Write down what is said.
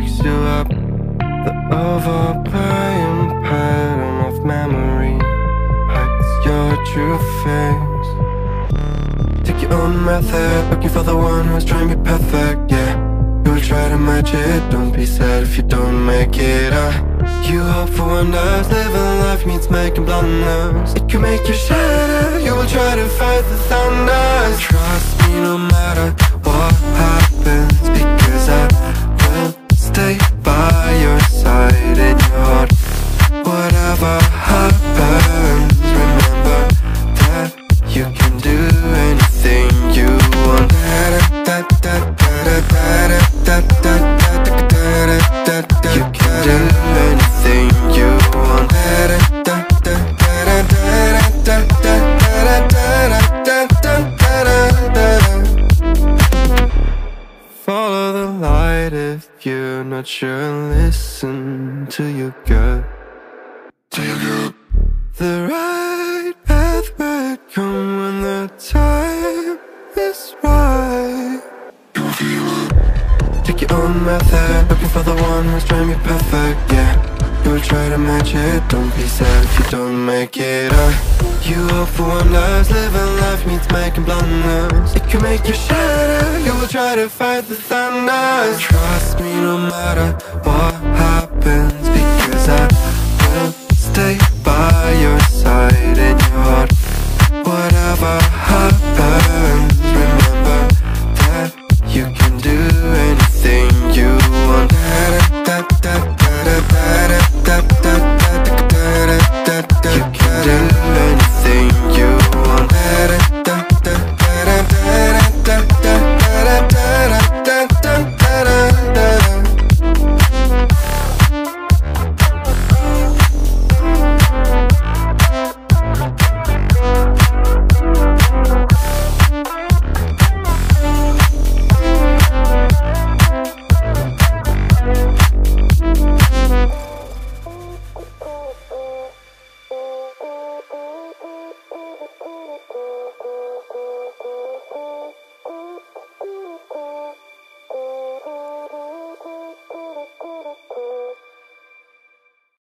wakes you up. The overplaying pattern of memory hides your true face. Take your own method, looking for the one who's trying to be perfect, yeah. You will try to match it, don't be sad if you don't make it. Uh. You hope for wonders, living life means making blunders. It can make you shatter, you will try to fight the thunder. Trust me, no matter not sure Listen to your gut To your gut The right path will come when the time is right. You feel. Take your own method Looking for the one who's trying to be perfect, yeah Will try to match it. Don't be sad if you don't make it, uh You hope for wonders Living? Life means making blunders. It can make you shatter. You will try to fight the thunder. Trust me no matter what happens